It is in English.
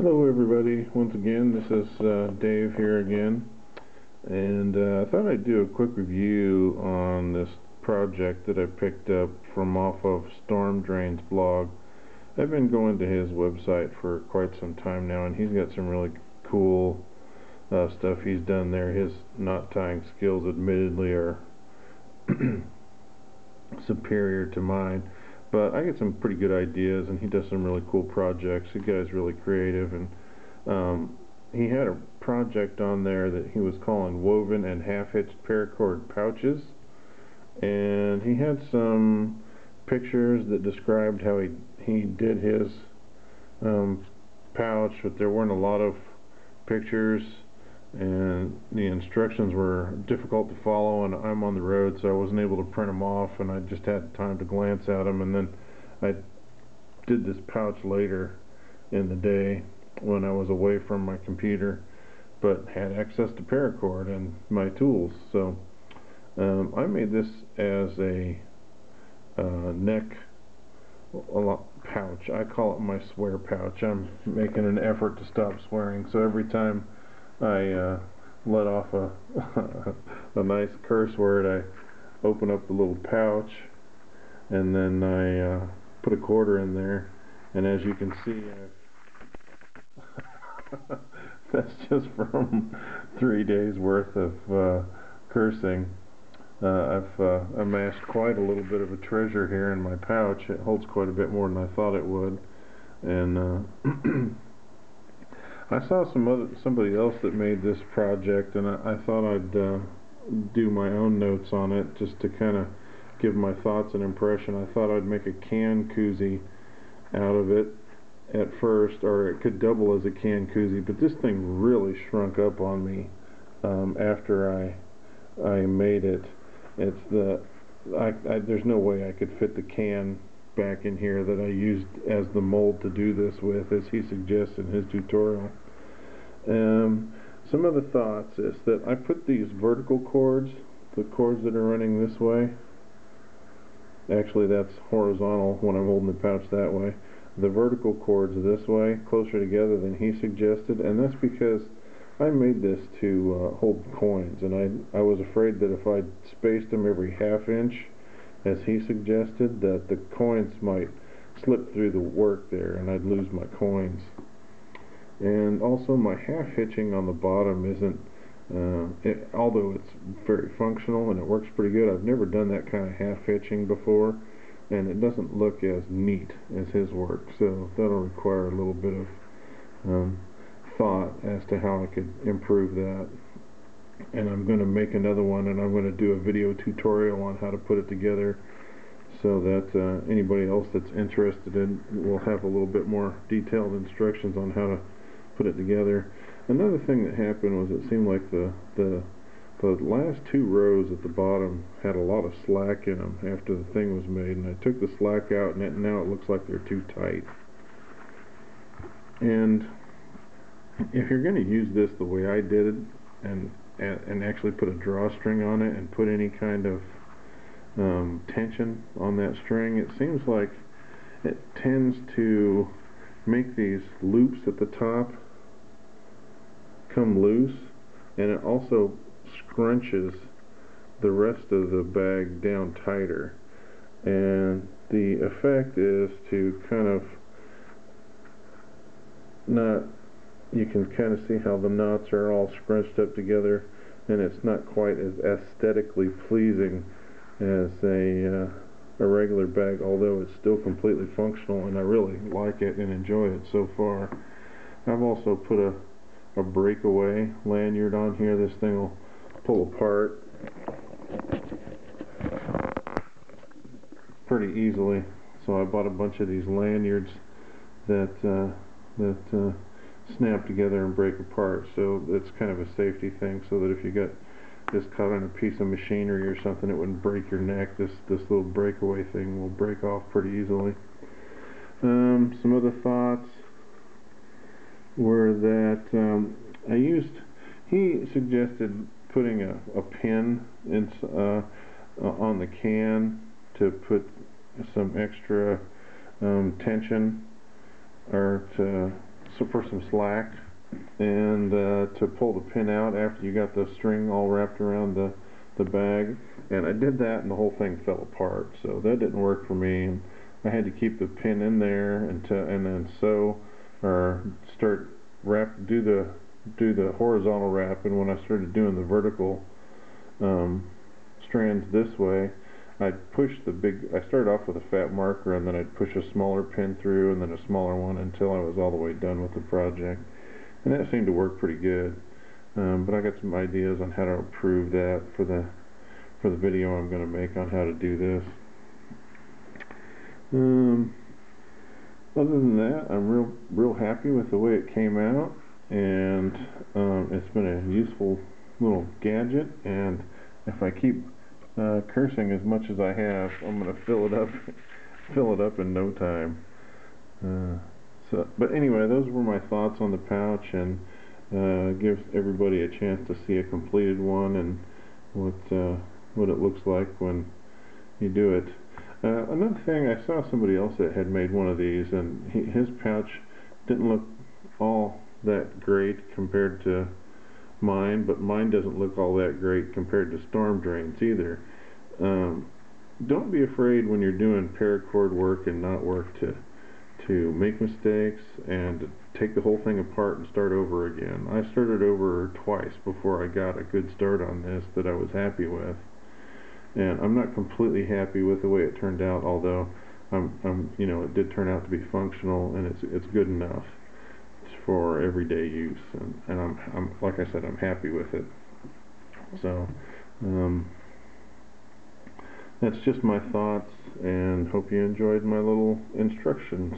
Hello everybody, once again this is uh, Dave here again and uh, I thought I'd do a quick review on this project that I picked up from off of Stormdrane's blog. I've been going to his website for quite some time now and he's got some really cool uh, stuff he's done there. His knot tying skills admittedly are superior to mine but I get some pretty good ideas and he does some really cool projects. The guy's really creative and um, he had a project on there that he was calling woven and half-hitched paracord pouches and he had some pictures that described how he he did his um, pouch but there weren't a lot of pictures and the instructions were difficult to follow and I'm on the road so I wasn't able to print them off and I just had time to glance at them and then I did this pouch later in the day when I was away from my computer but had access to paracord and my tools so um, I made this as a uh, neck pouch. I call it my swear pouch. I'm making an effort to stop swearing so every time I uh, let off a, a nice curse word. I open up the little pouch and then I uh, put a quarter in there and as you can see that's just from three days worth of uh, cursing. Uh, I've uh, amassed quite a little bit of a treasure here in my pouch. It holds quite a bit more than I thought it would. And uh, I saw some other somebody else that made this project and I, I thought I'd uh, do my own notes on it just to kind of give my thoughts and impression. I thought I'd make a can koozie out of it at first or it could double as a can koozie but this thing really shrunk up on me um, after I I made it. It's the I, I, there's no way I could fit the can back in here that I used as the mold to do this with as he suggests in his tutorial. Um, some of the thoughts is that I put these vertical cords, the cords that are running this way, actually that's horizontal when I'm holding the pouch that way, the vertical cords this way, closer together than he suggested, and that's because I made this to uh, hold coins, and I, I was afraid that if I spaced them every half inch, as he suggested, that the coins might slip through the work there and I'd lose my coins. And also my half hitching on the bottom isn't, uh, it, although it's very functional and it works pretty good, I've never done that kind of half hitching before and it doesn't look as neat as his work so that'll require a little bit of um, thought as to how I could improve that and I'm going to make another one and I'm going to do a video tutorial on how to put it together so that uh, anybody else that's interested in will have a little bit more detailed instructions on how to put it together. Another thing that happened was it seemed like the the the last two rows at the bottom had a lot of slack in them after the thing was made and I took the slack out and it, now it looks like they're too tight. And if you're going to use this the way I did it and and actually put a drawstring on it and put any kind of um, tension on that string. It seems like it tends to make these loops at the top come loose and it also scrunches the rest of the bag down tighter. And the effect is to kind of not you can kind of see how the knots are all scrunched up together and it's not quite as aesthetically pleasing as a, uh, a regular bag although it's still completely functional and I really like it and enjoy it so far. I've also put a, a breakaway lanyard on here. This thing will pull apart pretty easily so I bought a bunch of these lanyards that uh, that uh, snap together and break apart. So it's kind of a safety thing so that if you get this caught on a piece of machinery or something it wouldn't break your neck. This this little breakaway thing will break off pretty easily. Um, some other thoughts were that um, I used he suggested putting a, a pin in, uh, on the can to put some extra um, tension or to for some slack and uh, to pull the pin out after you got the string all wrapped around the the bag. And I did that and the whole thing fell apart. So that didn't work for me. And I had to keep the pin in there and to, and then sew or start wrap do the do the horizontal wrap. And when I started doing the vertical um, strands this way I'd push the big I started off with a fat marker and then I'd push a smaller pin through and then a smaller one until I was all the way done with the project. And that seemed to work pretty good. Um, but I got some ideas on how to improve that for the for the video I'm going to make on how to do this. Um, other than that I'm real real happy with the way it came out and um, it's been a useful little gadget and if I keep uh, cursing as much as I have I'm gonna fill it up fill it up in no time. Uh, so but anyway those were my thoughts on the pouch and uh, gives everybody a chance to see a completed one and what uh, what it looks like when you do it. Uh, another thing I saw somebody else that had made one of these and he, his pouch didn't look all that great compared to mine, but mine doesn't look all that great compared to Stormdrane's either. Um, don't be afraid when you're doing paracord work and knot work to to make mistakes and take the whole thing apart and start over again. I started over twice before I got a good start on this that I was happy with. And I'm not completely happy with the way it turned out, although I'm, I'm you know, it did turn out to be functional and it's it's good enough for everyday use and, and I'm, I'm like I said I'm happy with it. So um, that's just my thoughts and hope you enjoyed my little instructions